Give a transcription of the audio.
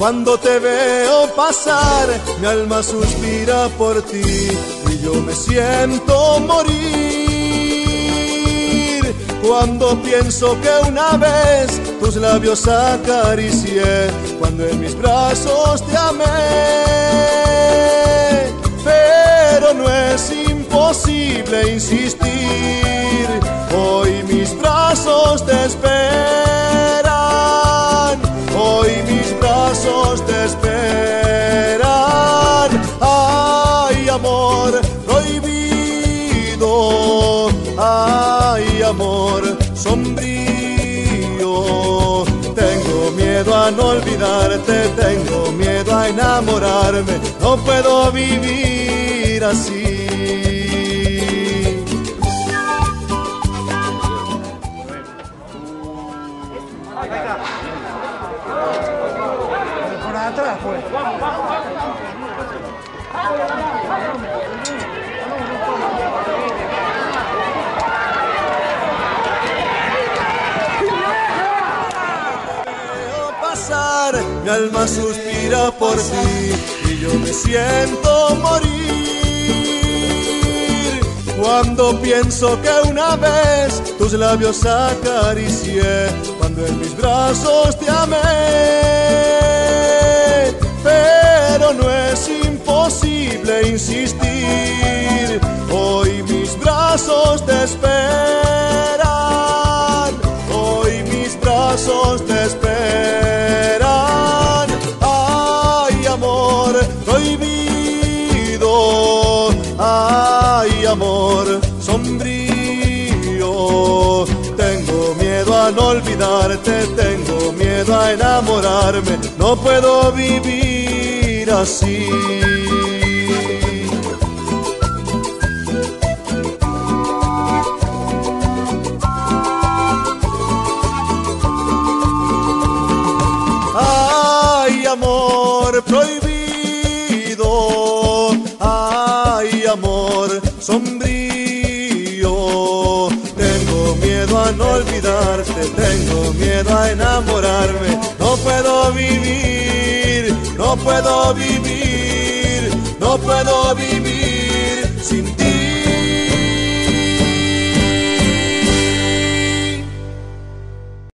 Cuando te veo pasar, mi alma suspira por ti y yo me siento morir. Cuando pienso que una vez tus labios acaricié, cuando en mis brazos te amé. Pero no es imposible insistir, hoy mis brazos te esperan, amor sombrío. Tengo miedo a no olvidarte, tengo miedo a enamorarme, no puedo vivir así. Por atrás, pues. veo mi alma suspira por ti y yo me siento morir. Cuando pienso que una vez tus labios acaricié, cuando en mis brazos te amé. Pero no es imposible insistir, hoy mis brazos te esperan, sombrío. Tengo miedo a no olvidarte, tengo miedo a enamorarme, no puedo vivir así. Amor prohibido, ay, amor sombrío. No olvidarte, tengo miedo a enamorarme. No puedo vivir, no puedo vivir, no puedo vivir sin